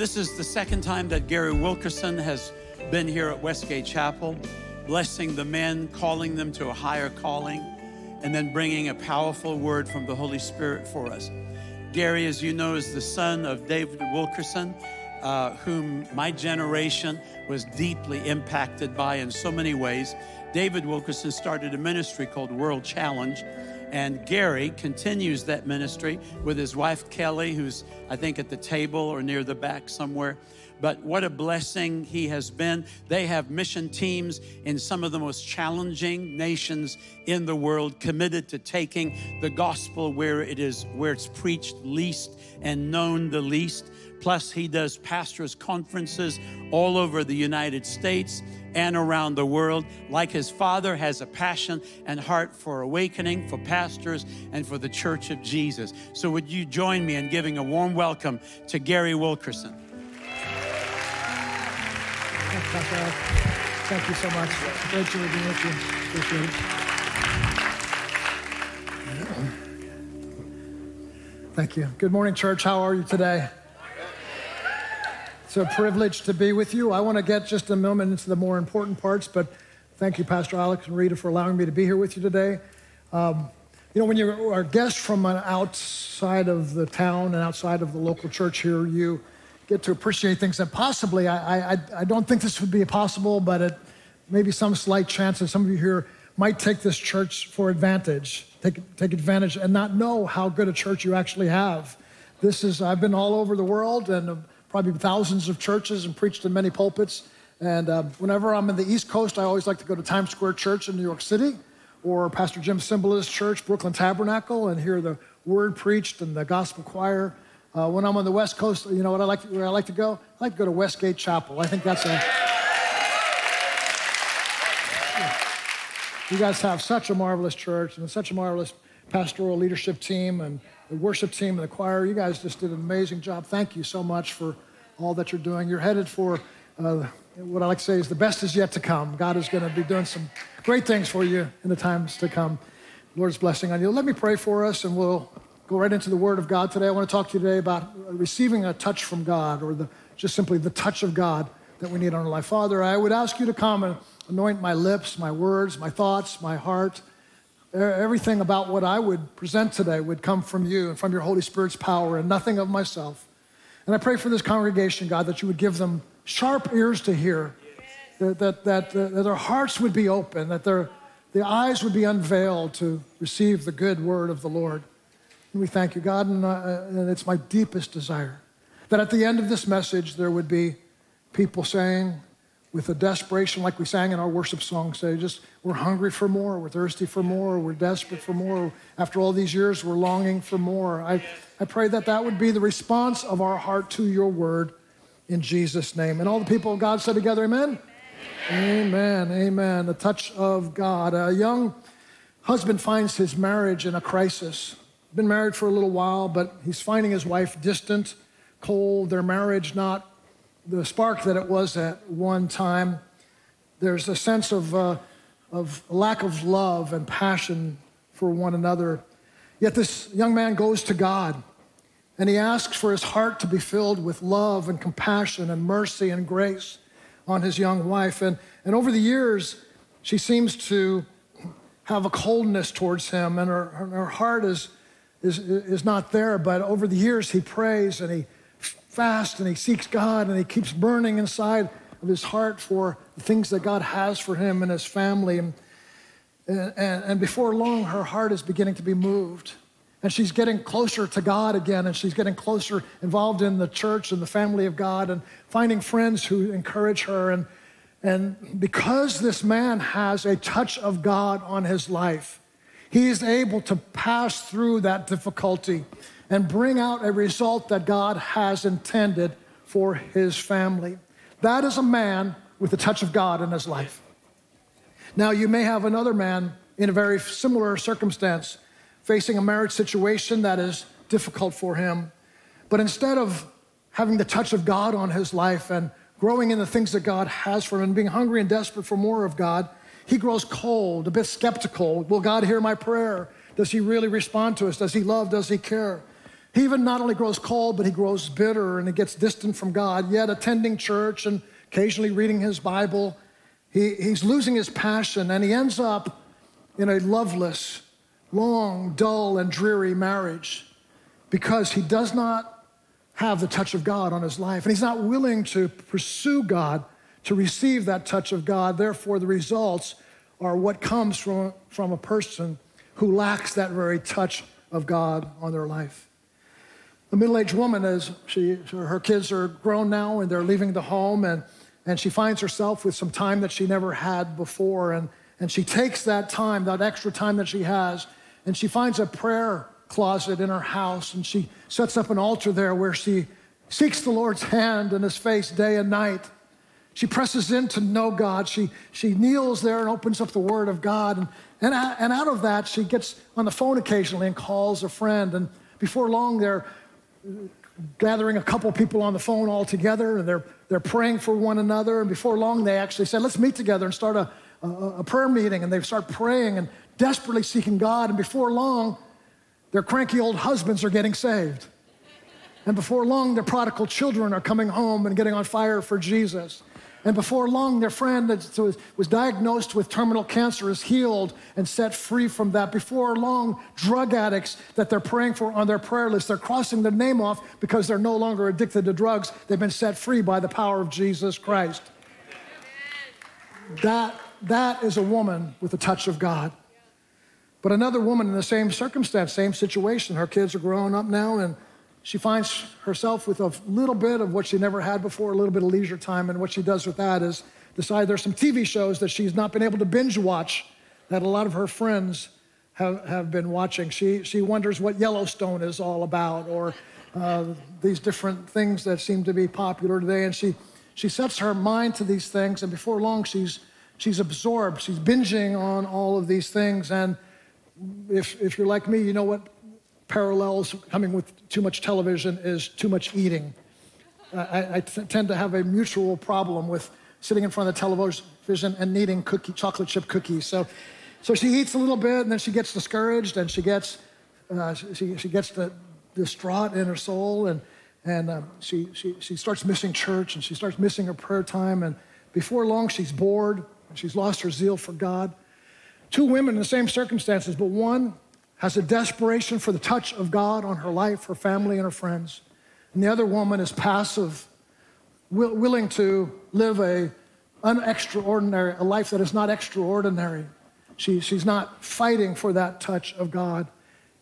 This is the second time that Gary Wilkerson has been here at Westgate Chapel, blessing the men, calling them to a higher calling, and then bringing a powerful word from the Holy Spirit for us. Gary, as you know, is the son of David Wilkerson, uh, whom my generation was deeply impacted by in so many ways. David Wilkerson started a ministry called World Challenge and Gary continues that ministry with his wife Kelly, who's, I think, at the table or near the back somewhere. But what a blessing he has been. They have mission teams in some of the most challenging nations in the world, committed to taking the gospel where it is, where it's preached least and known the least. Plus, he does pastors' conferences all over the United States and around the world. Like his father, has a passion and heart for awakening, for pastors, and for the church of Jesus. So, would you join me in giving a warm welcome to Gary Wilkerson? Thank you so much. Great to be with you. Appreciate it. Thank you. Good morning, church. How are you today? It's a privilege to be with you. I want to get just a moment into the more important parts, but thank you, Pastor Alex and Rita, for allowing me to be here with you today. Um, you know, when you are a guest from outside of the town and outside of the local church here, you get to appreciate things that possibly I, I, I don't think this would be possible, but it maybe some slight chance that some of you here might take this church for advantage, take, take advantage and not know how good a church you actually have. This is, I've been all over the world and probably thousands of churches and preached in many pulpits. And uh, whenever I'm in the East Coast, I always like to go to Times Square Church in New York City or Pastor Jim Cymbala's church, Brooklyn Tabernacle, and hear the word preached and the gospel choir. Uh, when I'm on the West Coast, you know what I like, where I like to go? I like to go to Westgate Chapel. I think that's a. You guys have such a marvelous church and such a marvelous pastoral leadership team and the worship team and the choir. You guys just did an amazing job. Thank you so much for all that you're doing. You're headed for uh, what I like to say is the best is yet to come. God is going to be doing some great things for you in the times to come. Lord's blessing on you. Let me pray for us and we'll go right into the Word of God today. I want to talk to you today about receiving a touch from God or the, just simply the touch of God that we need in our life. Father, I would ask you to come and anoint my lips, my words, my thoughts, my heart Everything about what I would present today would come from you and from your Holy Spirit's power and nothing of myself. And I pray for this congregation, God, that you would give them sharp ears to hear, that, that, that, uh, that their hearts would be open, that their, the eyes would be unveiled to receive the good word of the Lord. And we thank you, God, and, uh, and it's my deepest desire that at the end of this message there would be people saying, with a desperation like we sang in our worship song say just we're hungry for more. We're thirsty for more. We're desperate for more. After all these years we're longing for more. I, I pray that that would be the response of our heart to your word in jesus name. And all the people of god said together amen. Amen. Amen, amen. the touch of god. A young husband finds his marriage in a crisis. Been married for a little while but he's finding his wife distant cold their marriage not the spark that it was at one time. There's a sense of, uh, of lack of love and passion for one another. Yet this young man goes to God and he asks for his heart to be filled with love and compassion and mercy and grace on his young wife. And, and over the years, she seems to have a coldness towards him, and her, her heart is, is, is not there. But over the years, he prays and he fasts and he seeks God and he keeps burning inside of his heart for the things that God has for him and his family. And, and, and before long, her heart is beginning to be moved. And she's getting closer to God again, and she's getting closer involved in the church and the family of God and finding friends who encourage her. And, and because this man has a touch of God on his life, he is able to pass through that difficulty and bring out a result that God has intended for his family. That is a man with the touch of God in his life. Now, you may have another man in a very similar circumstance facing a marriage situation that is difficult for him. But instead of having the touch of God on his life and growing in the things that God has for him and being hungry and desperate for more of God, he grows cold, a bit skeptical. Will God hear my prayer? Does he really respond to us? Does he love? Does he care? He even not only grows cold, but he grows bitter and he gets distant from God, yet attending church and occasionally reading his Bible. He, he's losing his passion and he ends up in a loveless, long, dull, and dreary marriage because he does not have the touch of God on his life. And he's not willing to pursue God to receive that touch of God. Therefore, the results are what comes from, from a person who lacks that very touch of God on their life. The middle aged woman, as she, her kids are grown now and they're leaving the home, and, and she finds herself with some time that she never had before. And, and she takes that time, that extra time that she has, and she finds a prayer closet in her house, and she sets up an altar there where she seeks the Lord's hand and his face day and night. She presses in to know God. She, she kneels there and opens up the Word of God. And, and, and out of that, she gets on the phone occasionally and calls a friend. And before long, they're gathering a couple people on the phone all together and they're, they're praying for one another. And before long, they actually said, let's meet together and start a, a, a prayer meeting. And they start praying and desperately seeking God. And before long, their cranky old husbands are getting saved. And before long, their prodigal children are coming home and getting on fire for Jesus. And before long, their friend that was diagnosed with terminal cancer is healed and set free from that. Before long, drug addicts that they're praying for on their prayer list, they're crossing their name off because they're no longer addicted to drugs. They've been set free by the power of Jesus Christ. That, that is a woman with the touch of God. But another woman in the same circumstance, same situation, her kids are growing up now, and she finds herself with a little bit of what she never had before, a little bit of leisure time. And what she does with that is decide there's some TV shows that she's not been able to binge watch that a lot of her friends have, have been watching. She, she wonders what Yellowstone is all about or uh, these different things that seem to be popular today. And she, she sets her mind to these things, and before long, she's, she's absorbed. She's binging on all of these things. And if, if you're like me, you know what parallels coming with too much television is too much eating. I, I tend to have a mutual problem with sitting in front of the television and eating cookie, chocolate chip cookies. So, so she eats a little bit and then she gets discouraged and she gets, uh, she, she gets the, distraught in her soul and, and uh, she, she, she starts missing church and she starts missing her prayer time. And before long, she's bored and she's lost her zeal for God. Two women in the same circumstances, but one has a desperation for the touch of God on her life, her family, and her friends. And the other woman is passive, will, willing to live a unextraordinary, a life that is not extraordinary. She, she's not fighting for that touch of God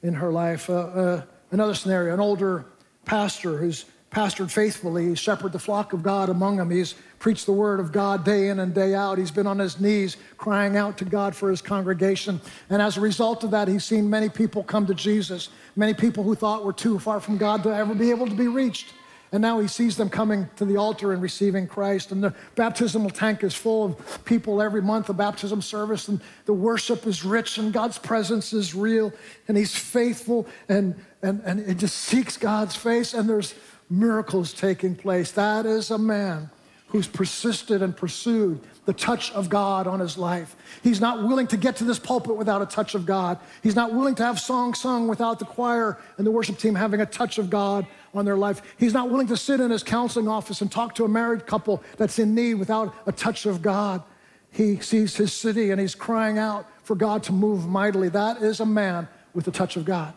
in her life. Uh, uh, another scenario, an older pastor who's pastored faithfully, he's shepherded the flock of God among them. He's preached the word of God day in and day out. He's been on his knees crying out to God for his congregation. And as a result of that, he's seen many people come to Jesus, many people who thought were too far from God to ever be able to be reached. And now he sees them coming to the altar and receiving Christ. And the baptismal tank is full of people every month, a baptism service, and the worship is rich, and God's presence is real, and he's faithful, and, and, and it just seeks God's face, and there's miracles taking place. That is a man who's persisted and pursued the touch of God on his life. He's not willing to get to this pulpit without a touch of God. He's not willing to have songs sung without the choir and the worship team having a touch of God on their life. He's not willing to sit in his counseling office and talk to a married couple that's in need without a touch of God. He sees his city and he's crying out for God to move mightily. That is a man with the touch of God.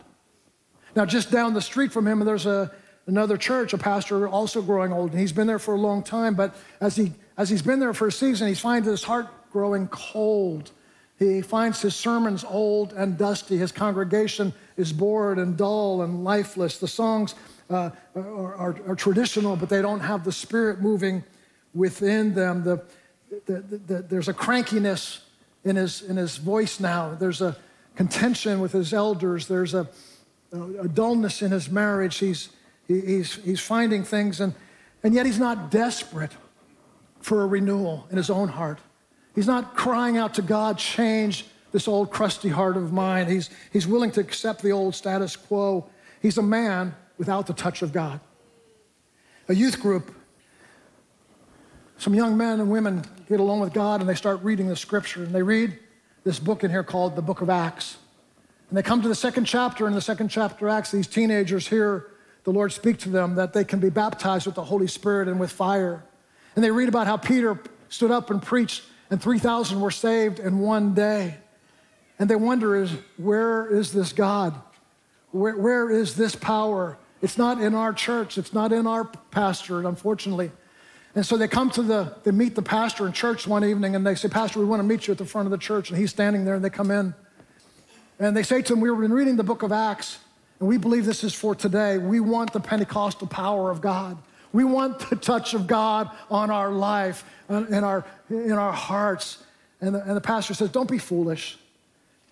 Now, just down the street from him, there's a another church, a pastor also growing old, and he's been there for a long time. But as, he, as he's been there for a season, he finds his heart growing cold. He finds his sermons old and dusty. His congregation is bored and dull and lifeless. The songs uh, are, are, are, traditional, but they don't have the spirit moving within them. The, the, the, there's a crankiness in his, in his voice now. There's a contention with his elders. There's a, a dullness in his marriage. He's, he, he's, he's finding things, and, and yet he's not desperate for a renewal in his own heart. He's not crying out to God, change this old crusty heart of mine. He's, he's willing to accept the old status quo. He's a man without the touch of God. A youth group, some young men and women get along with God and they start reading the scripture. And they read this book in here called the Book of Acts. And they come to the second chapter. In the second chapter, Acts, these teenagers hear the Lord speak to them that they can be baptized with the Holy Spirit and with fire. And they read about how Peter stood up and preached, and 3,000 were saved in one day. And they wonder is where is this God? Where, where is this power? It's not in our church. It's not in our pastor, unfortunately. And so they come to the, they meet the pastor in church one evening and they say, Pastor, we want to meet you at the front of the church. And he's standing there and they come in. And they say to him, We've been reading the book of Acts and we believe this is for today. We want the Pentecostal power of God. We want the touch of God on our life, in our, in our hearts. And the, and the pastor says, Don't be foolish.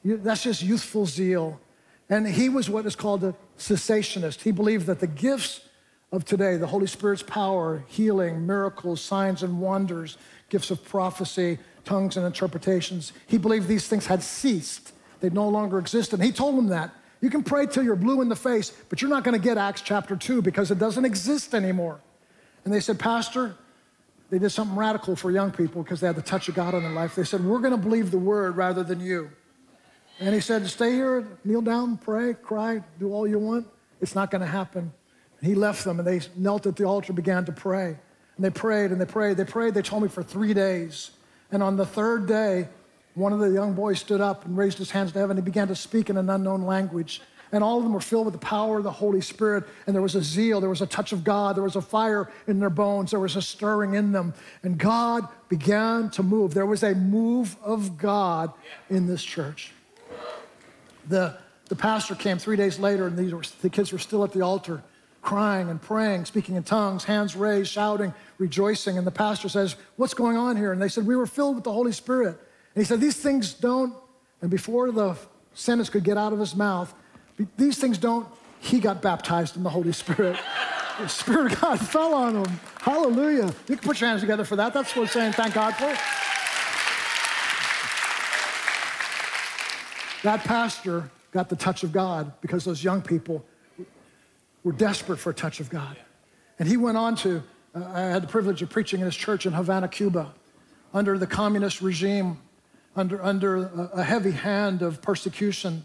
That's just youthful zeal. And he was what is called a cessationist. He believed that the gifts of today, the Holy Spirit's power, healing, miracles, signs and wonders, gifts of prophecy, tongues and interpretations, he believed these things had ceased. They no longer existed. And he told them that. You can pray till you're blue in the face, but you're not going to get Acts chapter 2 because it doesn't exist anymore. And they said, Pastor, they did something radical for young people because they had the touch of God in their life. They said, We're going to believe the word rather than you. And he said, Stay here, kneel down, pray, cry, do all you want. It's not going to happen. And he left them and they knelt at the altar, began to pray. And they prayed and they prayed. They prayed, they told me, for three days. And on the third day, one of the young boys stood up and raised his hands to heaven. He began to speak in an unknown language. And all of them were filled with the power of the Holy Spirit. And there was a zeal, there was a touch of God, there was a fire in their bones, there was a stirring in them. And God began to move. There was a move of God in this church. The, the pastor came three days later, and these were, the kids were still at the altar, crying and praying, speaking in tongues, hands raised, shouting, rejoicing. And the pastor says, What's going on here? And they said, We were filled with the Holy Spirit. And he said, These things don't, and before the sentence could get out of his mouth, these things don't, he got baptized in the Holy Spirit. the Spirit of God fell on him. Hallelujah. You can put your hands together for that. That's what we're saying, thank God for. That pastor got the touch of God because those young people were desperate for a touch of God. And he went on to, uh, I had the privilege of preaching in his church in Havana, Cuba, under the communist regime, under, under a, heavy hand of persecution.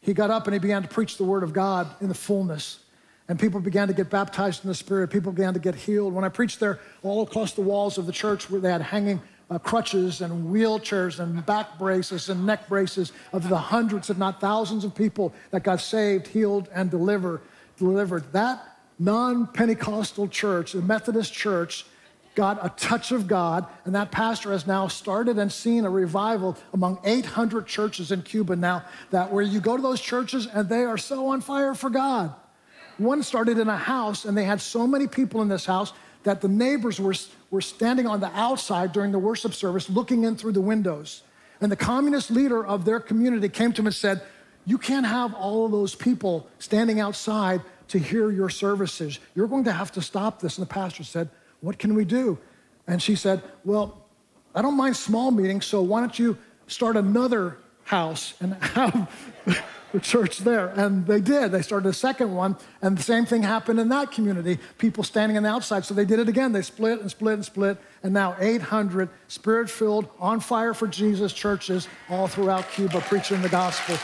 He got up and he began to preach the word of God in the fullness. And people began to get baptized in the Spirit. People began to get healed. When I preached there, all across the walls of the church, where they had hanging uh, crutches and wheelchairs and back braces and neck braces of the hundreds, if not thousands, of people that got saved, healed, and delivered. Delivered. That non-Pentecostal church, the Methodist church, got a touch of God, and that pastor has now started and seen a revival among 800 churches in Cuba now. That where you go to those churches and they are so on fire for God. One started in a house, and they had so many people in this house that the neighbors were, were standing on the outside during the worship service looking in through the windows. And the communist leader of their community came to him and said, You can't have all of those people standing outside to hear your services. You're going to have to stop this. And the pastor said, What can we do? And she said, Well, I don't mind small meetings, so why don't you start another house and have the church there. And they did. They started a second one, and the same thing happened in that community. People standing on the outside. So they did it again. They split and split and split, and now 800 spirit filled, on fire for Jesus churches all throughout Cuba preaching the gospel.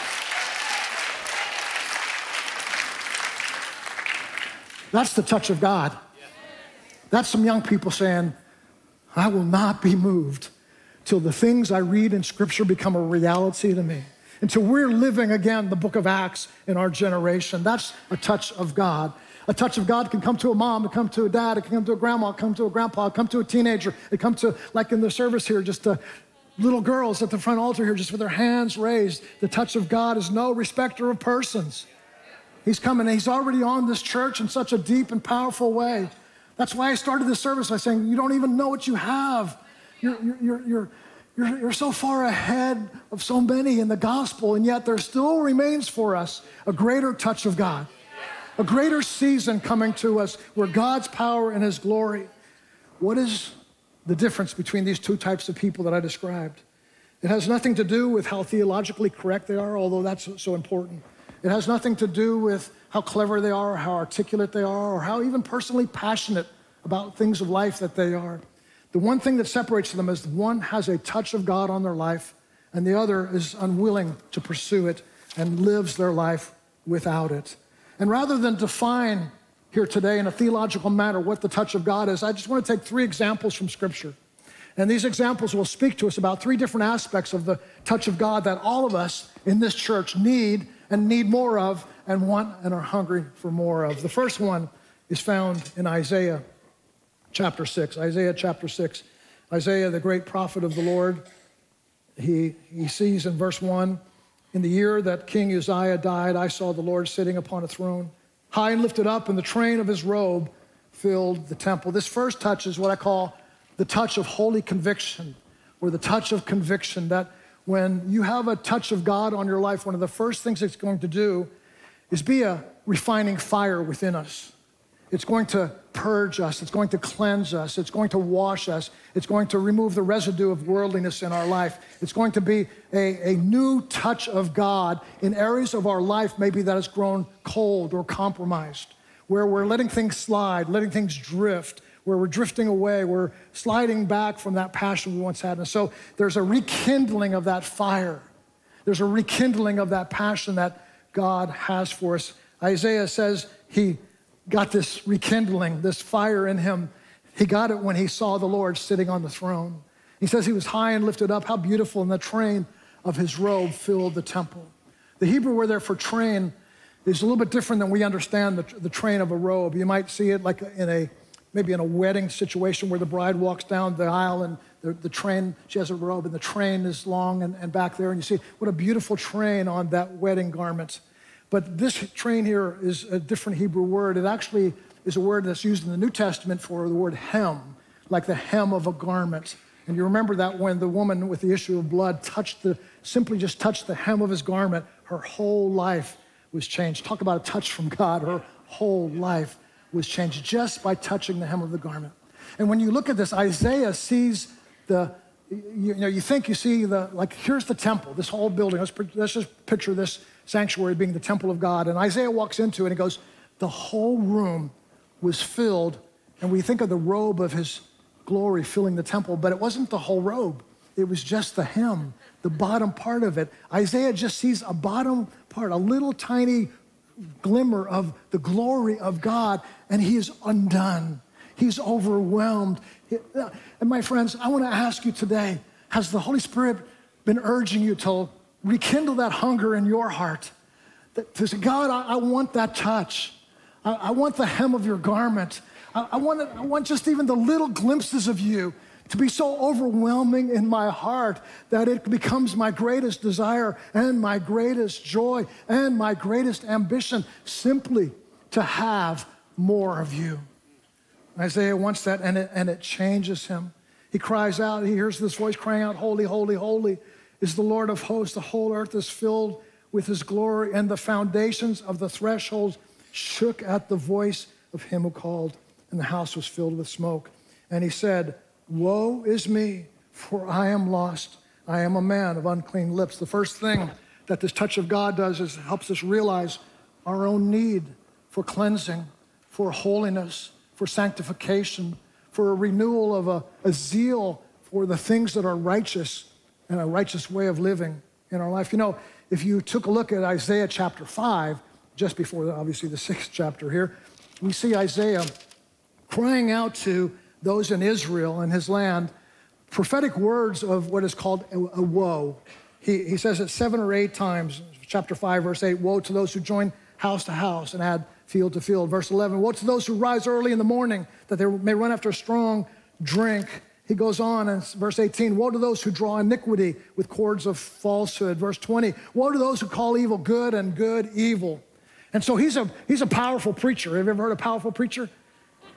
That's the touch of God. That's some young people saying, I will not be moved till the things I read in Scripture become a reality to me until we're living again the book of Acts in our generation. That's a touch of God. A touch of God can come to a mom, it can come to a dad, it can come to a grandma, it can come to a grandpa, it can come to a teenager, it come to, like in the service here, just a, little girls at the front altar here, just with their hands raised. The touch of God is no respecter of persons. He's coming, he's already on this church in such a deep and powerful way. That's why I started this service by saying, You don't even know what you have. You're, you're, you're, you're, you're so far ahead of so many in the gospel, and yet there still remains for us a greater touch of God, a greater season coming to us where God's power and His glory. What is the difference between these two types of people that I described? It has nothing to do with how theologically correct they are, although that's so important. It has nothing to do with how clever they are, or how articulate they are, or how even personally passionate about things of life that they are. The one thing that separates them is one has a touch of God on their life, and the other is unwilling to pursue it and lives their life without it. And rather than define here today in a theological manner what the touch of God is, I just want to take three examples from Scripture. And these examples will speak to us about three different aspects of the touch of God that all of us in this church need and need more of and want and are hungry for more of. The first one is found in Isaiah chapter 6. Isaiah chapter 6. Isaiah, the great prophet of the Lord, he, he sees in verse 1 In the year that King Uzziah died, I saw the Lord sitting upon a throne, high and lifted up, and the train of his robe filled the temple. This first touch is what I call the touch of holy conviction or the touch of conviction that when you have a touch of God on your life, one of the first things it's going to do is be a refining fire within us. It's going to purge us, it's going to cleanse us, it's going to wash us, it's going to remove the residue of worldliness in our life. It's going to be a, a new touch of God in areas of our life, maybe that has grown cold or compromised, where we're letting things slide, letting things drift, where we're drifting away, we're sliding back from that passion we once had. And so there's a rekindling of that fire. There's a rekindling of that passion that God has for us. Isaiah says he got this rekindling, this fire in him. He got it when he saw the Lord sitting on the throne. He says he was high and lifted up. How beautiful, and the train of his robe filled the temple. The Hebrew word there for train is a little bit different than we understand the, the train of a robe. You might see it like in a maybe in a wedding situation where the bride walks down the aisle and the, the train, she has a robe and the train is long and, and back there, and you see what a beautiful train on that wedding garment. But this train here is a different Hebrew word. It actually is a word that's used in the New Testament for the word hem, like the hem of a garment. And you remember that when the woman with the issue of blood touched the, simply just touched the hem of his garment, her whole life was changed. Talk about a touch from God. Her whole life was changed just by touching the hem of the garment. And when you look at this, Isaiah sees the, you, know, you think you see the, like, here's the temple, this whole building. Let's, let's just picture this sanctuary being the temple of God. And Isaiah walks into it and he goes, the whole room was filled. And we think of the robe of his glory filling the temple, but it wasn't the whole robe. It was just the hem, the bottom part of it. Isaiah just sees a bottom part, a little tiny glimmer of the glory of God, and he is undone. He's overwhelmed. Uh, and my friends, I want to ask you today has the Holy Spirit been urging you to rekindle that hunger in your heart? To say, God, I, want that touch. I, want the hem of your garment. I, I, want I want just even the little glimpses of you to be so overwhelming in my heart that it becomes my greatest desire and my greatest joy and my greatest ambition simply to have more of you. Isaiah wants that, and it, and it changes him. He cries out, he hears this voice crying out, Holy, holy, holy is the Lord of hosts. The whole earth is filled with his glory, and the foundations of the thresholds shook at the voice of him who called, and the house was filled with smoke. And he said, Woe is me, for I am lost. I am a man of unclean lips. The first thing that this touch of God does is helps us realize our own need for cleansing, for holiness, for sanctification, for a renewal of a, a zeal for the things that are righteous and a righteous way of living in our life. You know, if you took a look at Isaiah chapter 5, just before obviously the sixth chapter here, we see Isaiah crying out to those in Israel and his land prophetic words of what is called a, a woe. He, he says it seven or eight times, chapter 5, verse 8 Woe to those who join house to house and add field to field. Verse 11 Woe to those who rise early in the morning that they may run after a strong drink. He goes on in verse 18 Woe to those who draw iniquity with cords of falsehood. Verse 20 Woe to those who call evil good and good evil. And so he's a, he's a powerful preacher. Have you ever heard a powerful preacher?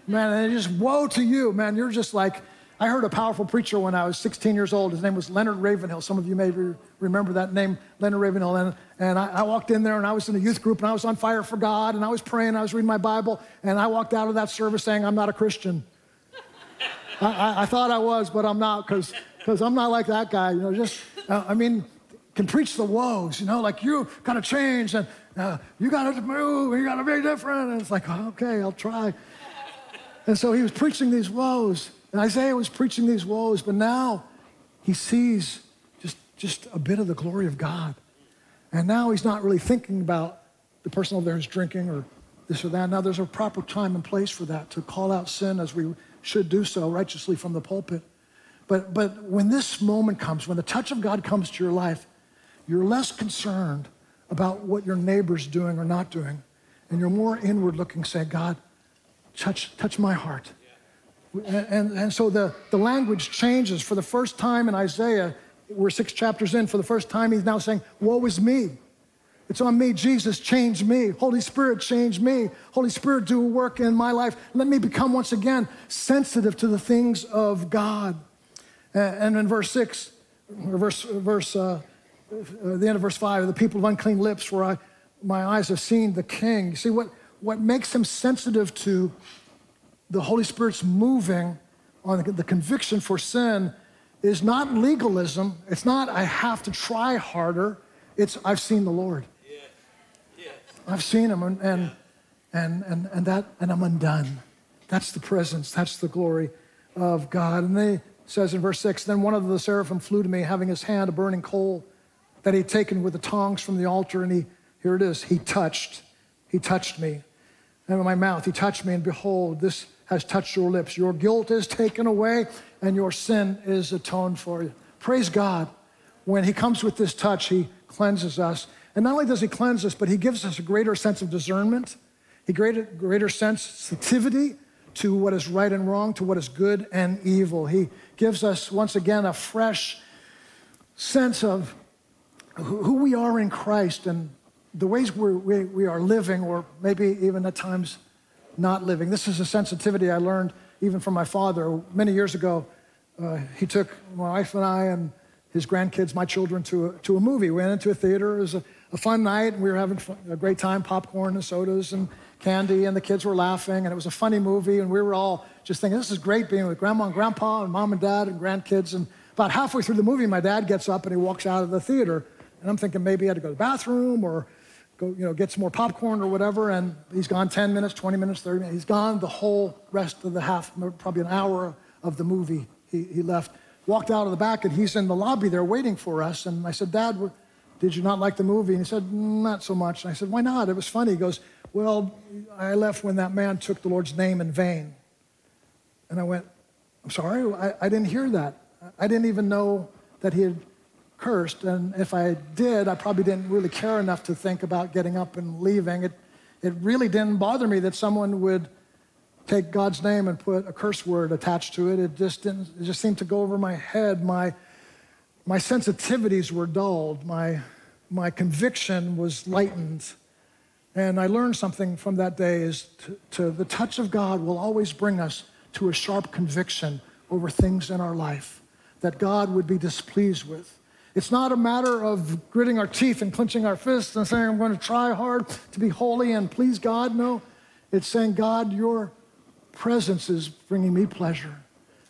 Man, and just woe to you, man. You're just like, I heard a powerful preacher when I was 16 years old. His name was Leonard Ravenhill. Some of you may remember that name, Leonard Ravenhill. And, and I, I, walked in there and I was in a youth group and I was on fire for God and I was praying, I was reading my Bible, and I walked out of that service saying, I'm not a Christian. I, I, I, thought I was, but I'm not because I'm not like that guy. You know, just, uh, I mean, can preach the woes, you know, like you got to change and uh, you got to move and you got to be different. And it's like, oh, okay, I'll try. And so he was preaching these woes. And Isaiah was preaching these woes, but now he sees just, just a bit of the glory of God. And now he's not really thinking about the person over there who's drinking or this or that. Now, there's a proper time and place for that to call out sin as we should do so righteously from the pulpit. But, but when this moment comes, when the touch of God comes to your life, you're less concerned about what your neighbor's doing or not doing. And you're more inward looking, saying, God, touch, touch my heart. And, and, and so the, the language changes. For the first time in Isaiah, we're six chapters in, for the first time, he's now saying, Woe is me. It's on me. Jesus, change me. Holy Spirit, change me. Holy Spirit, do a work in my life. Let me become once again sensitive to the things of God. And in verse 6, or verse, verse uh, the end of verse 5, the people of unclean lips, where I, my eyes have seen the King. You see, what, what makes him sensitive to the Holy Spirit's moving on the, conviction for sin is not legalism. It's not, I have to try harder. It's, I've seen the Lord. Yeah. Yeah. I've seen him, and, and, and, and, and, that, and I'm undone. That's the presence, that's the glory of God. And they says in verse 6 Then one of the seraphim flew to me, having his hand a burning coal that he'd taken with the tongs from the altar, and he, here it is, he touched, he touched me. And my mouth, he touched me, and behold, this has touched your lips. Your guilt is taken away, and your sin is atoned for you. Praise God. When he comes with this touch, he cleanses us. And not only does he cleanse us, but he gives us a greater sense of discernment, a greater, greater sensitivity to what is right and wrong, to what is good and evil. He gives us, once again, a fresh sense of who we are in Christ and the ways we we, are living, or maybe even at times not living. This is a sensitivity I learned even from my father. Many years ago, uh, he took my wife and I and his grandkids, my children, to a, to a movie. We went into a theater. It was a, a fun night, and we were having fun, a great time popcorn and sodas and candy, and the kids were laughing, and it was a funny movie, and we were all just thinking, this is great being with grandma and grandpa and mom and dad and grandkids. And about halfway through the movie, my dad gets up and he walks out of the theater, and I'm thinking maybe he had to go to the bathroom or go, you know, get some more popcorn or whatever, and he's gone 10 minutes, 20 minutes, 30 minutes. He's gone the whole rest of the half, probably an hour of the movie he, he left. Walked out of the back, and he's in the lobby there waiting for us, and I said, Dad, did you not like the movie? And he said, Not so much. And I said, Why not? It was funny. He goes, Well, I left when that man took the Lord's name in vain. And I went, I'm sorry, I, I didn't hear that. I didn't even know that he had cursed. And if I did, I probably didn't really care enough to think about getting up and leaving. It, it really didn't bother me that someone would take God's name and put a curse word attached to it. It just didn't, it just seemed to go over my head. My, my sensitivities were dulled. My, my conviction was lightened. And I learned something from that day is to, to, the touch of God will always bring us to a sharp conviction over things in our life that God would be displeased with. It's not a matter of gritting our teeth and clenching our fists and saying, I'm going to try hard to be holy and please God. No, it's saying, God, your presence is bringing me pleasure.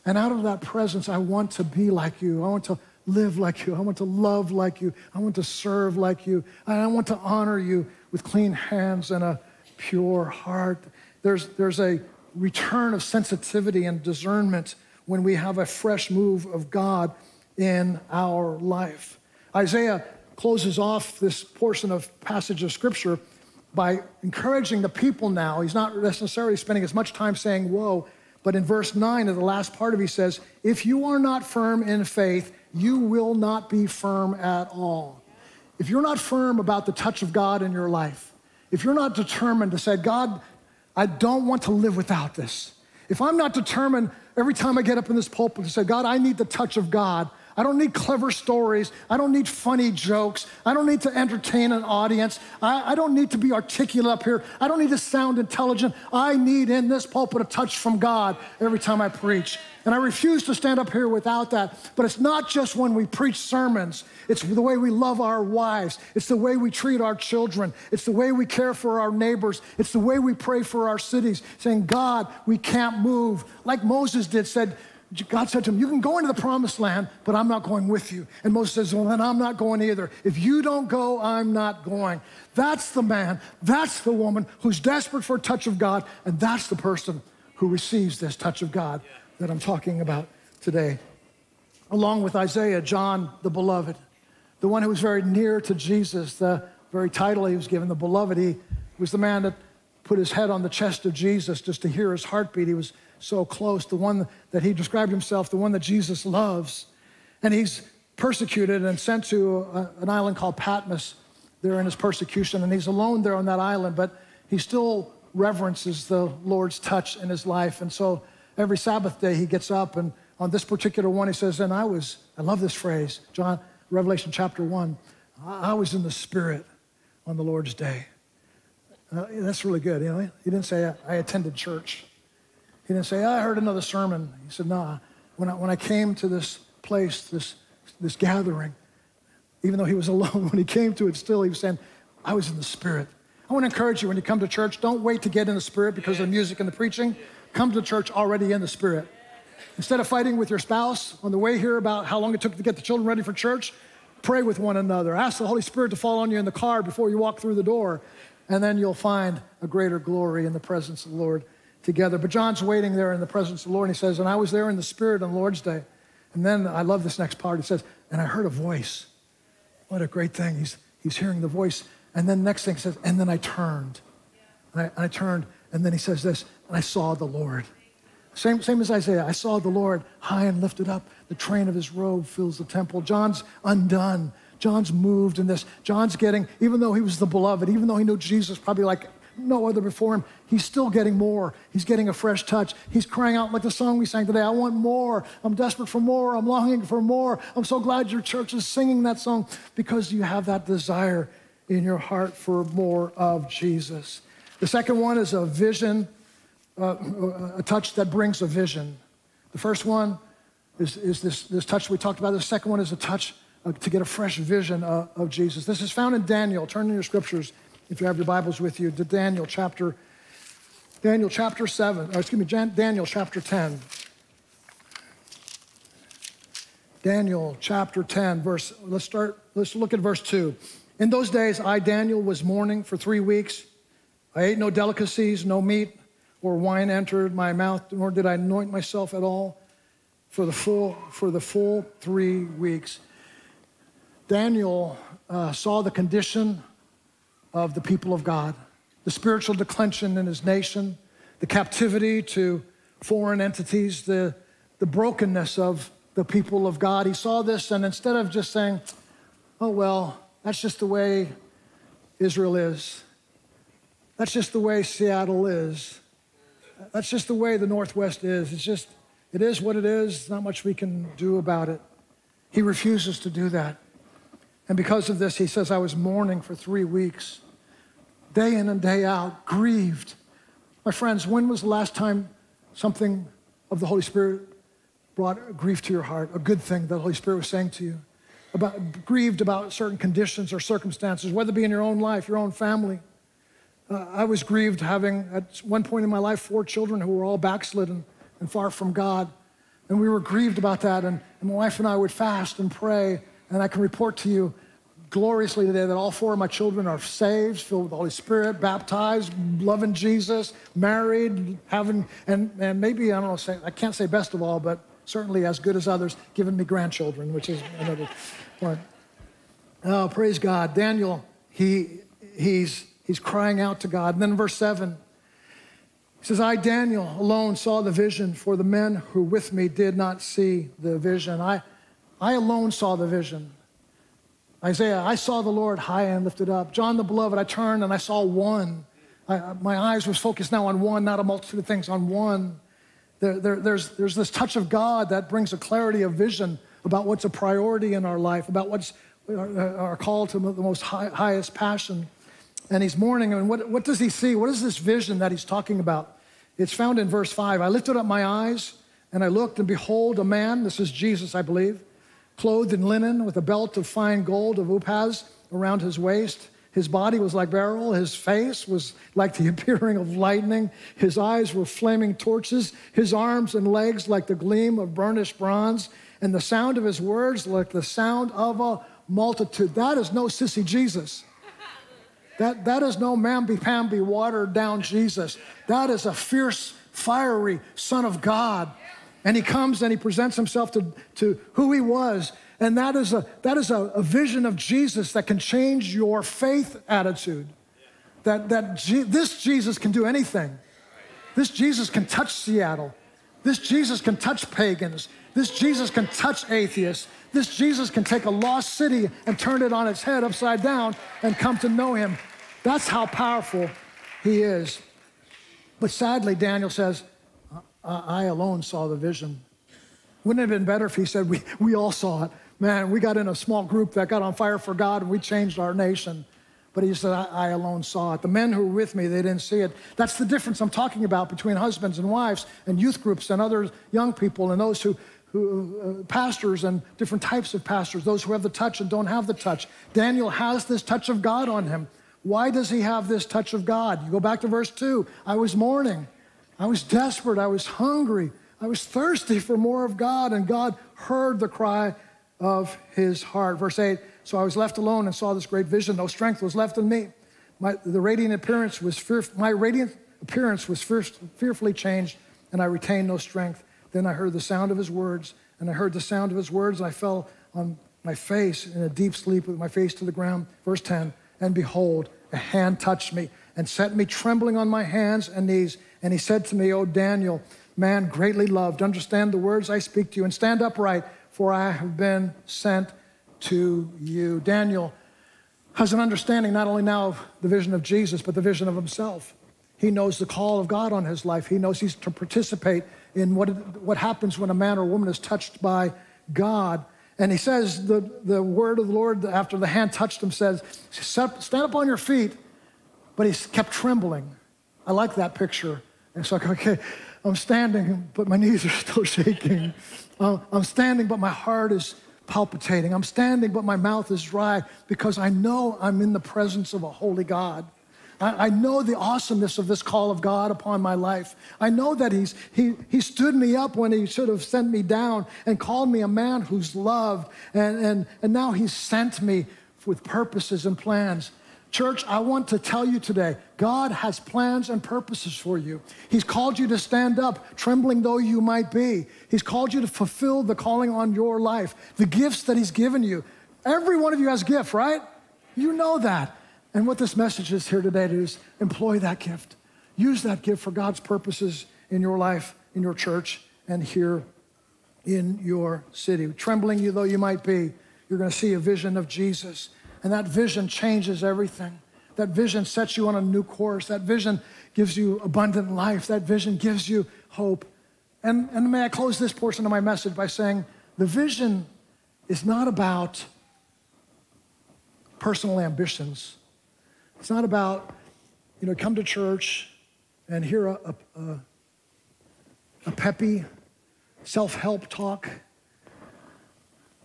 And out of that presence, I want to be like you. I want to live like you. I want to love like you. I want to serve like you. And I want to honor you with clean hands and a pure heart. There's, there's a return of sensitivity and discernment when we have a fresh move of God in our life. Isaiah closes off this portion of passage of scripture by encouraging the people now. He's not necessarily spending as much time saying, Woe, but in verse 9 of the last part of he says, If you are not firm in faith, you will not be firm at all. If you're not firm about the touch of God in your life, if you're not determined to say, God, I don't want to live without this. If I'm not determined every time I get up in this pulpit to say, God, I need the touch of God, I don't need clever stories. I don't need funny jokes. I don't need to entertain an audience. I, I, don't need to be articulate up here. I don't need to sound intelligent. I need in this pulpit a touch from God every time I preach. And I refuse to stand up here without that. But it's not just when we preach sermons, it's the way we love our wives, it's the way we treat our children, it's the way we care for our neighbors, it's the way we pray for our cities, saying, God, we can't move. Like Moses did, said, God said to him, You can go into the promised land, but I'm not going with you. And Moses says, Well, then I'm not going either. If you don't go, I'm not going. That's the man, that's the woman who's desperate for a touch of God, and that's the person who receives this touch of God that I'm talking about today. Along with Isaiah, John, the beloved, the one who was very near to Jesus, the very title he was given, the beloved, he was the man that put his head on the chest of Jesus just to hear his heartbeat. He was so close, the one that he described himself, the one that Jesus loves. And he's persecuted and sent to a, an island called Patmos there in his persecution. And he's alone there on that island, but he still reverences the Lord's touch in his life. And so every Sabbath day he gets up and on this particular one he says, and I was, I love this phrase, John, Revelation chapter one, I was in the spirit on the Lord's day. Uh, that's really good. You know, he didn't say I attended church. He didn't say I heard another sermon. He said, No. Nah, when I, when I came to this place, this this gathering, even though he was alone, when he came to it, still he was saying, I was in the spirit. I want to encourage you when you come to church, don't wait to get in the spirit because of the music and the preaching. Come to church already in the spirit. Instead of fighting with your spouse on the way here about how long it took to get the children ready for church, pray with one another. Ask the Holy Spirit to fall on you in the car before you walk through the door, and then you'll find a greater glory in the presence of the Lord together. But John's waiting there in the presence of the Lord, and he says, And I was there in the Spirit on Lord's Day. And then I love this next part. He says, And I heard a voice. What a great thing. He's, he's hearing the voice. And then next thing he says, And then I turned. And I, and I turned, and then he says this, and I saw the Lord. Same, same as Isaiah. I saw the Lord high and lifted up. The train of his robe fills the temple. John's undone. John's moved in this. John's getting, even though he was the beloved, even though he knew Jesus probably like no other before him, he's still getting more. He's getting a fresh touch. He's crying out like the song we sang today I want more. I'm desperate for more. I'm longing for more. I'm so glad your church is singing that song because you have that desire in your heart for more of Jesus. The second one is a vision, uh, a touch that brings a vision. The first one is, is this, this touch we talked about. The second one is a touch uh, to get a fresh vision uh, of Jesus. This is found in Daniel. Turn in your scriptures if you have your Bibles with you, to Daniel chapter, Daniel chapter 7, or excuse me, Daniel chapter 10. Daniel chapter 10, verse, let's start, let's look at verse 2. In those days, I, Daniel, was mourning for three weeks. I ate no delicacies, no meat or wine entered my mouth, nor did I anoint myself at all for the full, for the full three weeks. Daniel uh, saw the condition of the people of God, the spiritual declension in his nation, the captivity to foreign entities, the, the brokenness of the people of God. He saw this, and instead of just saying, oh, well, that's just the way Israel is, that's just the way Seattle is, that's just the way the Northwest is, it's just, it is what it is, not much we can do about it. He refuses to do that. And because of this, he says, I was mourning for three weeks, day in and day out, grieved. My friends, when was the last time something of the Holy Spirit brought grief to your heart, a good thing that the Holy Spirit was saying to you? About, grieved about certain conditions or circumstances, whether it be in your own life, your own family. Uh, I was grieved having, at one point in my life, four children who were all backslidden and far from God. And we were grieved about that. And, and my wife and I would fast and pray. And I can report to you gloriously today that all four of my children are saved, filled with the Holy Spirit, baptized, loving Jesus, married, having, and, and maybe, I don't know, say, I can't say best of all, but certainly as good as others, giving me grandchildren, which is another point. Oh, praise God. Daniel, he, he's, he's crying out to God. And then verse 7, he says, I, Daniel, alone saw the vision, for the men who with me did not see the vision. I, I alone saw the vision. Isaiah, I saw the Lord high and lifted up. John the Beloved, I turned and I saw one. I, my eyes was focused now on one, not a multitude of things, on one. There, there, there's, there's this touch of God that brings a clarity of vision about what's a priority in our life, about what's our, our call to the most high, highest passion. And he's mourning, and what, what does he see? What is this vision that he's talking about? It's found in verse 5. I lifted up my eyes, and I looked, and behold, a man, this is Jesus, I believe, clothed in linen with a belt of fine gold of Uphaz around his waist. His body was like beryl. His face was like the appearing of lightning. His eyes were flaming torches. His arms and legs like the gleam of burnished bronze. And the sound of his words like the sound of a multitude. That is no sissy Jesus. That, that is no mamby-pamby watered down Jesus. That is a fierce, fiery Son of God and he comes and he presents himself to, to who he was. And that is, a, that is a, a vision of Jesus that can change your faith attitude. that, that this Jesus can do anything. This Jesus can touch Seattle. This Jesus can touch pagans. This Jesus can touch atheists. This Jesus can take a lost city and turn it on its head upside down and come to know him. That's how powerful he is. But sadly, Daniel says, I alone saw the vision. Wouldn't it have been better if he said, we, we all saw it? Man, we got in a small group that got on fire for God and we changed our nation. But he said, I, I, alone saw it. The men who were with me, they didn't see it. That's the difference I'm talking about between husbands and wives and youth groups and other young people and those who, who uh, pastors and different types of pastors, those who have the touch and don't have the touch. Daniel has this touch of God on him. Why does he have this touch of God? You go back to verse 2. I was mourning. I was desperate. I was hungry. I was thirsty for more of God, and God heard the cry of his heart. Verse 8 So I was left alone and saw this great vision. No strength was left in me. My, the radiant appearance was fear, my radiant appearance was fearfully changed, and I retained no strength. Then I heard the sound of his words, and I heard the sound of his words, and I fell on my face in a deep sleep with my face to the ground. Verse 10 And behold, a hand touched me and set me trembling on my hands and knees. And he said to me, O Daniel, man greatly loved, understand the words I speak to you and stand upright for I have been sent to you. Daniel has an understanding not only now of the vision of Jesus, but the vision of himself. He knows the call of God on his life. He knows he's to participate in what, what happens when a man or woman is touched by God. And he says, the, the word of the Lord after the hand touched him says, stand up on your feet. But he kept trembling. I like that picture. And so, okay, I'm standing, but my knees are still shaking. Uh, I'm standing, but my heart is palpitating. I'm standing, but my mouth is dry because I know I'm in the presence of a holy God. I, I know the awesomeness of this call of God upon my life. I know that he's, he, he stood me up when he should have sent me down and called me a man who's loved. And, and, and now he's sent me with purposes and plans. Church, I want to tell you today God has plans and purposes for you. He's called you to stand up, trembling though you might be. He's called you to fulfill the calling on your life, the gifts that He's given you. Every one of you has a gift, right? You know that. And what this message is here today is employ that gift. Use that gift for God's purposes in your life, in your church, and here in your city. Trembling you though you might be, you're going to see a vision of Jesus. And that vision changes everything. That vision sets you on a new course. That vision gives you abundant life. That vision gives you hope. And, and may I close this portion of my message by saying the vision is not about personal ambitions. It's not about, you know, come to church and hear a, a, a peppy self help talk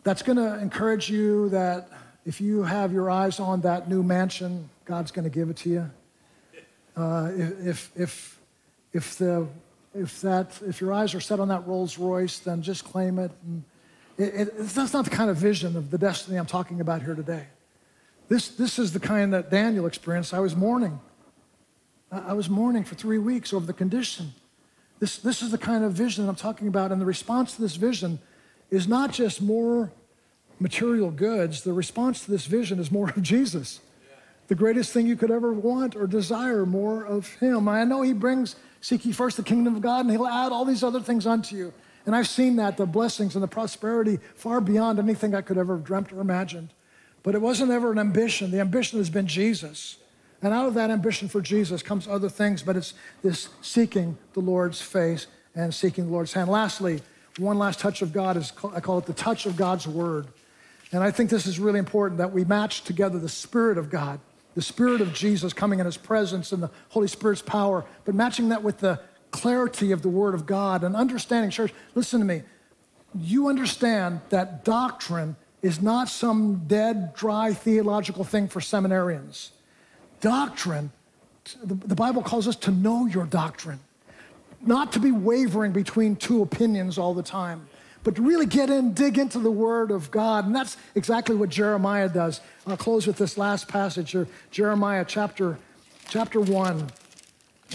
that's going to encourage you that if you have your eyes on that new mansion, God's going to give it to you. Uh, if, if, if, the, if, that, if your eyes are set on that Rolls Royce, then just claim it. It, it that's not the kind of vision of the destiny I'm talking about here today. This, this is the kind that Daniel experienced. I was mourning. I was mourning for three weeks over the condition. This, this is the kind of vision I'm talking about. And the response to this vision is not just more material goods, the response to this vision is more of Jesus. The greatest thing you could ever want or desire, more of Him. I know He brings, seek ye first the kingdom of God, and He'll add all these other things unto you. And I've seen that, the blessings and the prosperity far beyond anything I could ever have dreamt or imagined. But it wasn't ever an ambition. The ambition has been Jesus. And out of that ambition for Jesus comes other things, but it's this seeking the Lord's face and seeking the Lord's hand. Lastly, one last touch of God is, I call it the touch of God's word. And I think this is really important that we match together the Spirit of God, the Spirit of Jesus coming in His presence and the Holy Spirit's power, but matching that with the clarity of the Word of God and understanding, church, listen to me. You understand that doctrine is not some dead, dry theological thing for seminarians. Doctrine, the Bible calls us to know your doctrine, not to be wavering between two opinions all the time but really get in, dig into the Word of God. And that's exactly what Jeremiah does. I'll close with this last passage here Jeremiah chapter, chapter 1.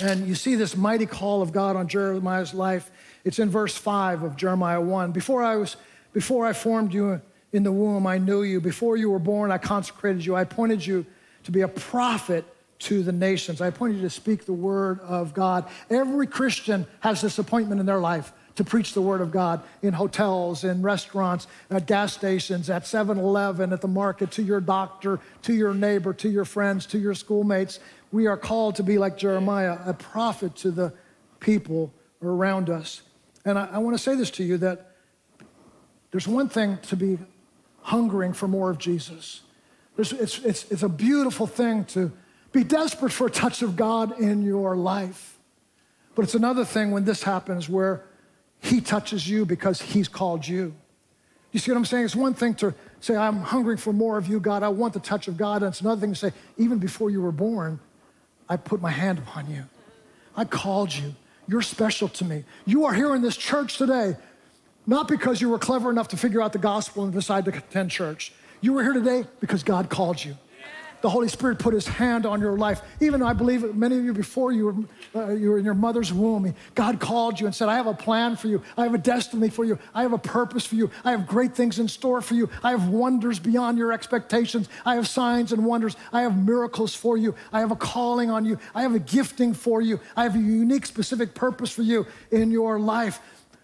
And you see this mighty call of God on Jeremiah's life. It's in verse 5 of Jeremiah 1. Before I, was, before I formed you in the womb, I knew you. Before you were born, I consecrated you. I appointed you to be a prophet to the nations. I appointed you to speak the word of God. Every Christian has this appointment in their life to preach the word of God in hotels, in restaurants, at gas stations, at 7 Eleven, at the market, to your doctor, to your neighbor, to your friends, to your schoolmates. We are called to be like Jeremiah, a prophet to the people around us. And I, I want to say this to you that there's one thing to be hungering for more of Jesus. It's, it's, it's a beautiful thing to be desperate for a touch of God in your life. But it's another thing when this happens where He touches you because He's called you. You see what I'm saying? It's one thing to say, I'm hungry for more of you, God. I want the touch of God. And it's another thing to say, even before you were born, I put my hand upon you. I called you. You're special to me. You are here in this church today, not because you were clever enough to figure out the gospel and decide to attend church. You were here today because God called you the Holy Spirit put his hand on your life. Even I believe many of you before you were, uh, you were in your mother's womb, God called you and said, I have a plan for you. I have a destiny for you. I have a purpose for you. I have great things in store for you. I have wonders beyond your expectations. I have signs and wonders. I have miracles for you. I have a calling on you. I have a gifting for you. I have a unique, specific purpose for you in your life.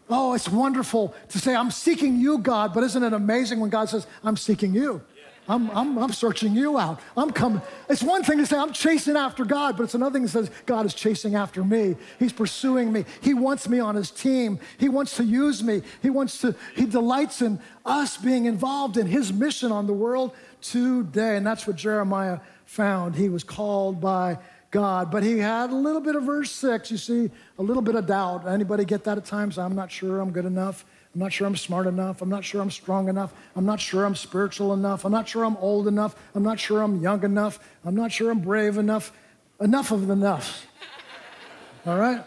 Oh, it's wonderful to say, I'm seeking you, God, but isn't it amazing when God says, I'm seeking you? I'm, I'm, I'm searching you out. I'm coming. It's one thing to say, I'm chasing after God, but it's another thing that says, God is chasing after me. He's pursuing me. He wants me on his team. He wants to use me. He wants to, he delights in us being involved in his mission on the world today. And that's what Jeremiah found. He was called by God, but he had a little bit of verse six, you see, a little bit of doubt. Anybody get that at times? I'm not sure I'm good enough. I'm not sure I'm smart enough. I'm not sure I'm strong enough. I'm not sure I'm spiritual enough. I'm not sure I'm old enough. I'm not sure I'm young enough. I'm not sure I'm brave enough. Enough of the enough. All right?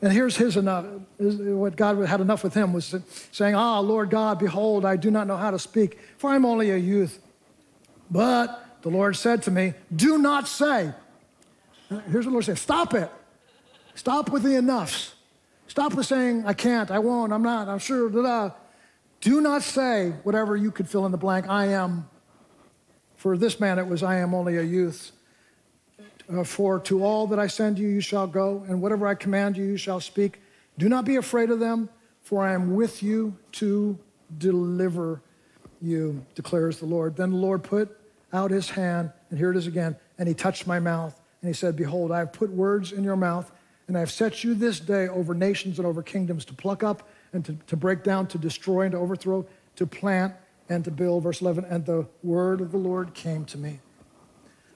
And here's his enough. What God had enough with him was saying, Ah, Lord God, behold, I do not know how to speak, for I'm only a youth. But the Lord said to me, Do not say. Here's what the Lord said Stop it. Stop with the enoughs. Stop with saying, I can't, I won't, I'm not, I'm sure, da da. Do not say whatever you could fill in the blank, I am. For this man, it was, I am only a youth. Uh, for to all that I send you, you shall go, and whatever I command you, you shall speak. Do not be afraid of them, for I am with you to deliver you, declares the Lord. Then the Lord put out his hand, and here it is again, and he touched my mouth, and he said, Behold, I have put words in your mouth and I have set you this day over nations and over kingdoms to pluck up and to, to break down, to destroy and to overthrow, to plant and to build. Verse 11, and the word of the Lord came to me.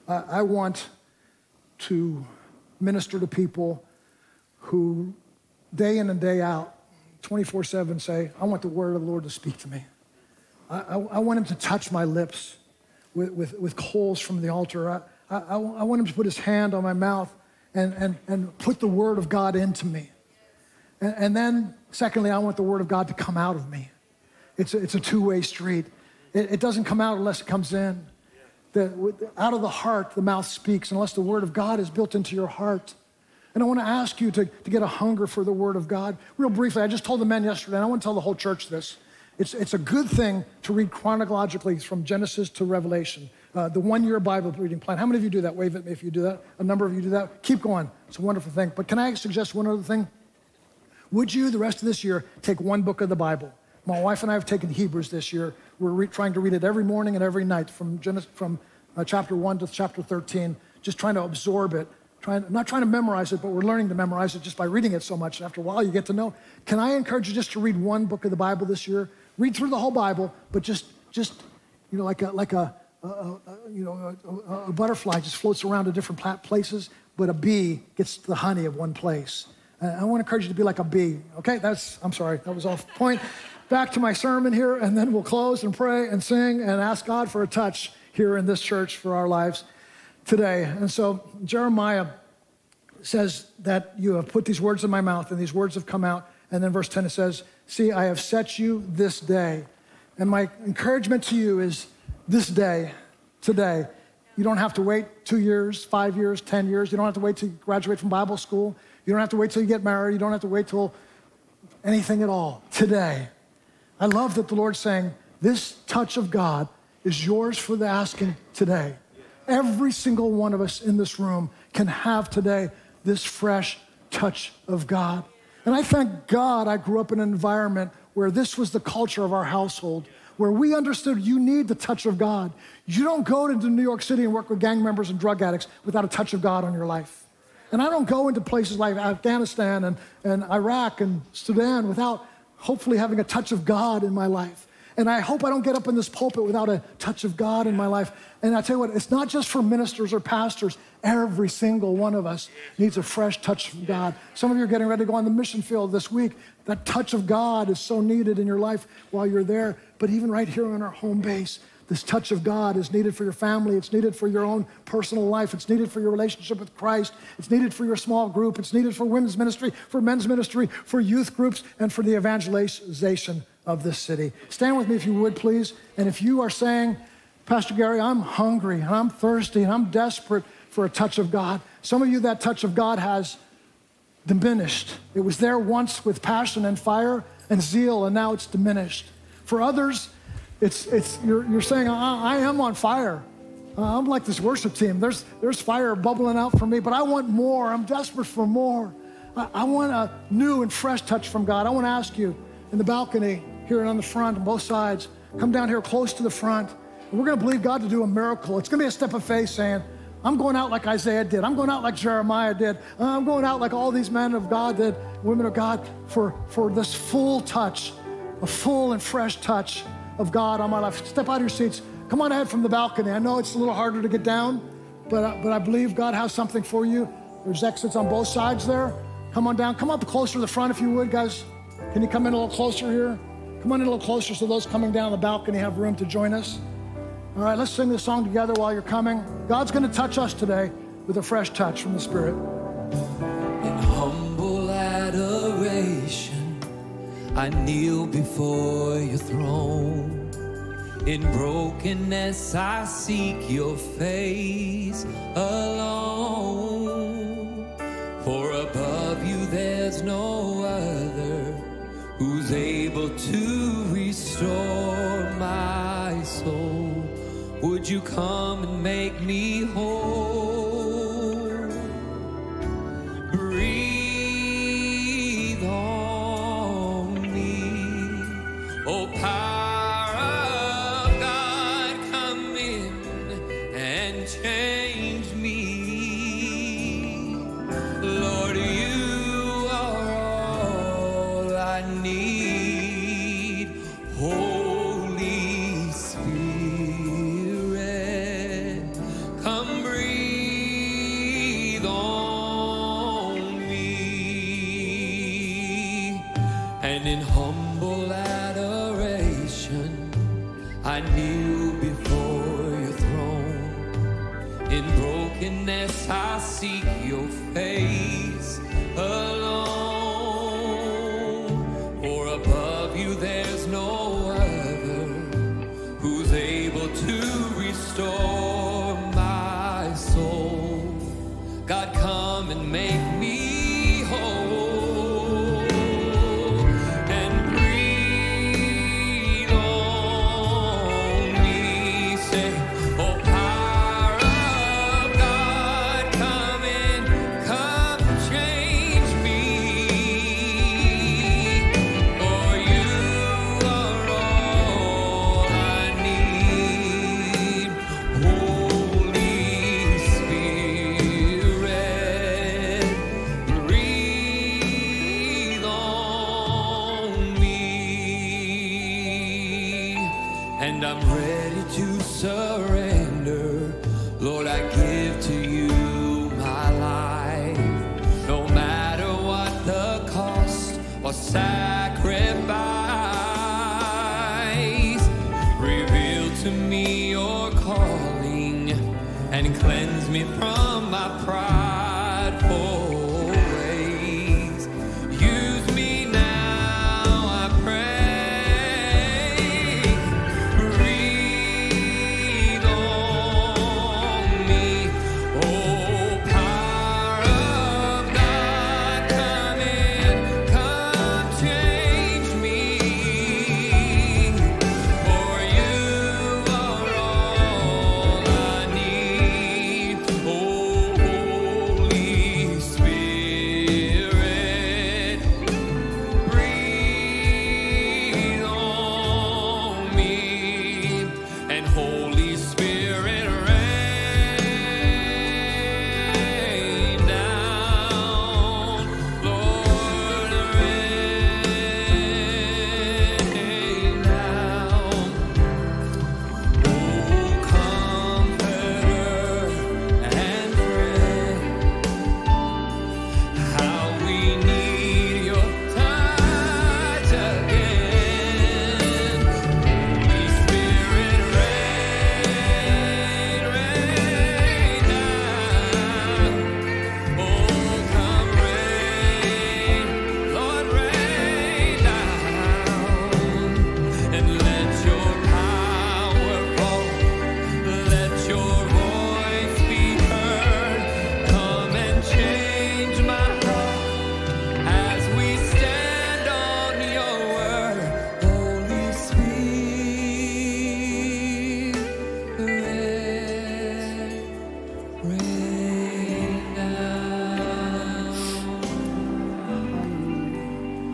I, want to minister to people who, day in and day out, 24 7 say, I want the word of the Lord to speak to me. I, I, I want him to touch my lips with, with, with coals from the altar. I, I, I want him to put his hand on my mouth and, and, and put the word of God into me. And, and then, secondly, I want the word of God to come out of me. It's a, it's a two way street. It, it, doesn't come out unless it comes in. The, out of the heart, the mouth speaks, unless the word of God is built into your heart. And I want to ask you to, to get a hunger for the word of God. Real briefly, I just told the men yesterday, and I want to tell the whole church this. It's, it's a good thing to read chronologically from Genesis to Revelation uh, the one year Bible reading plan. How many of you do that? Wave at me if you do that. A number of you do that. Keep going. It's a wonderful thing. But can I suggest one other thing? Would you, the rest of this year, take one book of the Bible? My wife and I have taken Hebrews this year. We're re- trying to read it every morning and every night from, Genesis, from uh, chapter 1 to chapter 13, just trying to absorb it. Trying, not trying to memorize it, but we're learning to memorize it just by reading it so much. After a while, you get to know. Can I encourage you just to read one book of the Bible this year? Read through the whole Bible, but just, just you know, like a, like a, you know, a, a, butterfly just floats around to different places, but a bee gets the honey of one place. I want to encourage you to be like a bee. Okay, that's, I'm sorry, that was off point. Back to my sermon here, and then we'll close and pray and sing and ask God for a touch here in this church for our lives today. And so Jeremiah says that you have put these words in my mouth, and these words have come out. And then verse 10 it says, See, I have set you this day. And my encouragement to you is this day, today. You don't have to wait two years, five years, 10 years. You don't have to wait to graduate from Bible school. You don't have to wait till you get married. You don't have to wait till anything at all. Today. I love that the Lord's saying, This touch of God is yours for the asking today. every single one of us in this room can have today this fresh touch of God. And I thank God I grew up in an environment where this was the culture of our household, where we understood you need the touch of God. You don't go into New York City and work with gang members and drug addicts without a touch of God on your life. And I don't go into places like Afghanistan and, and Iraq and Sudan without hopefully having a touch of God in my life. And I hope I don't get up in this pulpit without a touch of God in my life. And I tell you what, it's not just for ministers or pastors. Every single one of us needs a fresh touch from God. Some of you are getting ready to go on the mission field this week. That touch of God is so needed in your life while you're there. But even right here on our home base, this touch of God is needed for your family. It's needed for your own personal life. It's needed for your relationship with Christ. It's needed for your small group. It's needed for women's ministry, for men's ministry, for youth groups, and for the evangelization of this city. Stand with me if you would, please. And if you are saying, Pastor Gary, I'm hungry and I'm thirsty and I'm desperate for a touch of God, some of you, that touch of God has diminished. It was there once with passion and fire and zeal, and now it's diminished. For others, it's, it's, you're, you're saying, I, I am on fire. Uh, I'm like this worship team. There's, there's fire bubbling out for me, but I want more. I'm desperate for more. I, I want a new and fresh touch from God. I want to ask you in the balcony here and on the front on both sides, come down here close to the front. And we're going to believe God to do a miracle. It's going to be a step of faith saying, I'm going out like Isaiah did. I'm going out like Jeremiah did. Uh, I'm going out like all these men of God did, women of God, for, for this full touch, a full and fresh touch of God on my life. Step out of your seats. Come on ahead from the balcony. I know it's a little harder to get down, but, uh, but I believe God has something for you. There's exits on both sides there. Come on down. Come up closer to the front if you would, guys. Can you come in a little closer here? Come on in a little closer so those coming down the balcony have room to join us. All right, let's sing this song together while you're coming. God's going to touch us today with a fresh touch from the Spirit. In humble adoration. I kneel before your throne. In brokenness, I seek your face alone. To restore my soul. Would you come and make me whole? I kneel before your throne. In brokenness, I seek your face.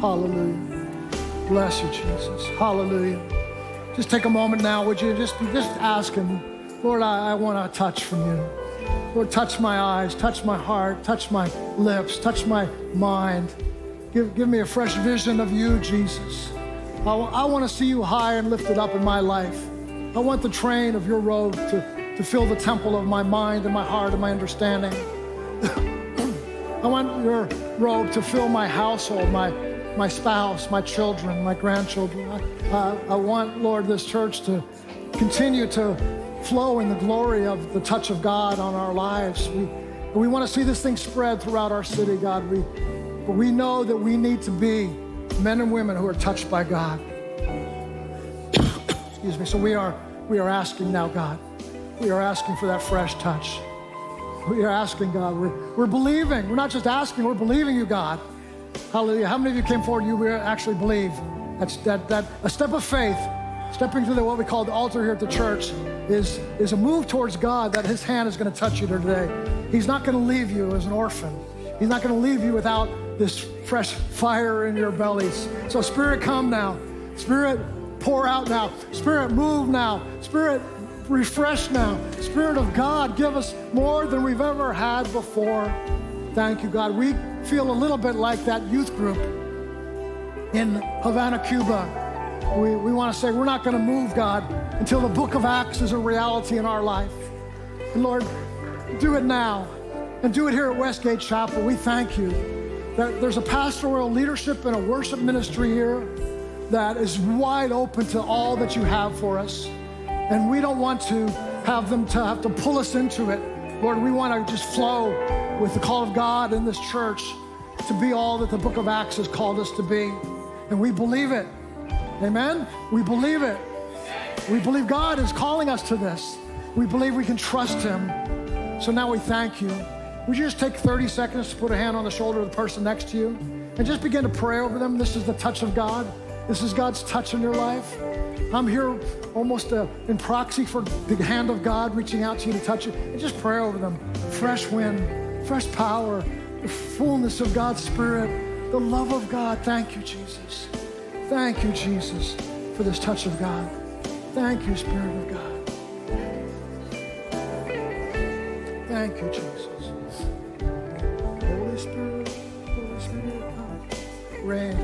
Hallelujah. Bless you, Jesus. Hallelujah. Just take a moment now, would you? Just, just ask Him, Lord, I, I want a touch from you. Lord, touch my eyes, touch my heart, touch my lips, touch my mind. Give, give me a fresh vision of you, Jesus. I, I want to see you high and lifted up in my life. I want the train of your robe to, to fill the temple of my mind and my heart and my understanding. I want your robe to fill my household, my, my spouse, my children, my grandchildren. I, uh, I want, Lord, this church to continue to flow in the glory of the touch of God on our lives. We, we want to see this thing spread throughout our city, God. We, but we know that we need to be men and women who are touched by God. Excuse me. So we are, we are asking now, God. We are asking for that fresh touch. We are asking, God. We're, we're believing. We're not just asking, we're believing you, God. Hallelujah. How many of you came forward? You actually believe. That's that, that a step of faith, stepping to the, what we call the altar here at the church, is, is a move towards God that His hand is going to touch you today. He's not going to leave you as an orphan. He's not going to leave you without this fresh fire in your bellies. So, Spirit, come now. Spirit, pour out now. Spirit, move now. Spirit, refresh now. Spirit of God, give us more than we've ever had before. Thank you, God. We feel a little bit like that youth group in Havana, Cuba. We, we want to say, we're not going to move, God, until the book of Acts is a reality in our life. And Lord, do it now and do it here at Westgate Chapel. We thank you that there's a pastoral leadership and a worship ministry here that is wide open to all that you have for us. And we don't want to have them to have to pull us into it. Lord, we want to just flow with the call of God in this church to be all that the book of Acts has called us to be. And we believe it. Amen? We believe it. We believe God is calling us to this. We believe we can trust Him. So now we thank you. Would you just take 30 seconds to put a hand on the shoulder of the person next to you and just begin to pray over them? This is the touch of God. This is God's touch in your life. I'm here almost uh, in proxy for the hand of God reaching out to you to touch you. And just pray over them. Fresh wind, fresh power, the fullness of God's Spirit, the love of God. Thank you, Jesus. Thank you, Jesus, for this touch of God. Thank you, Spirit of God. Thank you, Jesus. Holy Spirit, Holy Spirit, come. Rain